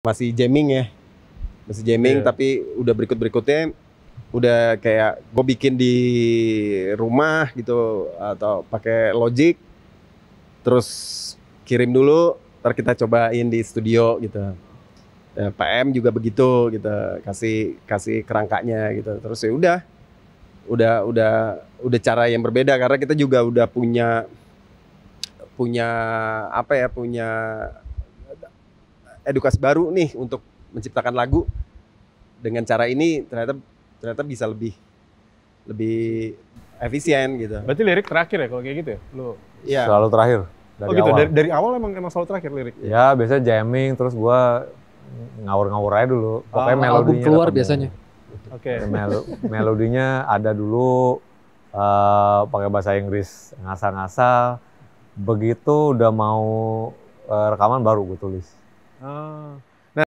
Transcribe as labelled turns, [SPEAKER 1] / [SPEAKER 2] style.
[SPEAKER 1] masih jamming ya. Masih jamming
[SPEAKER 2] Iya.
[SPEAKER 1] tapi udah berikut berikutnya udah kayak gue bikin di rumah gitu atau pakai Logic terus kirim dulu ntar kita cobain di studio gitu. Ya, PM juga begitu gitu kasih kasih kerangkanya gitu. Terus ya udah udah udah udah cara yang berbeda karena kita juga udah punya punya apa ya punya edukasi baru nih untuk menciptakan lagu dengan cara ini ternyata ternyata bisa lebih lebih efisien gitu.
[SPEAKER 2] Berarti lirik terakhir ya kalau kayak gitu ya? Lu.
[SPEAKER 1] Iya.
[SPEAKER 3] Selalu terakhir dari
[SPEAKER 2] oh gitu.
[SPEAKER 3] awal.
[SPEAKER 2] Dari, dari awal emang emang selalu terakhir lirik.
[SPEAKER 3] Ya biasanya jamming terus gua ngawur-ngawur aja dulu. Pokoknya
[SPEAKER 2] Oh,
[SPEAKER 3] melodinya
[SPEAKER 4] album keluar biasanya.
[SPEAKER 2] Oke.
[SPEAKER 3] Melo- melodinya ada dulu eh, pakai bahasa Inggris ngasal-ngasal. Begitu udah mau eh, rekaman baru gue tulis.
[SPEAKER 2] Ah.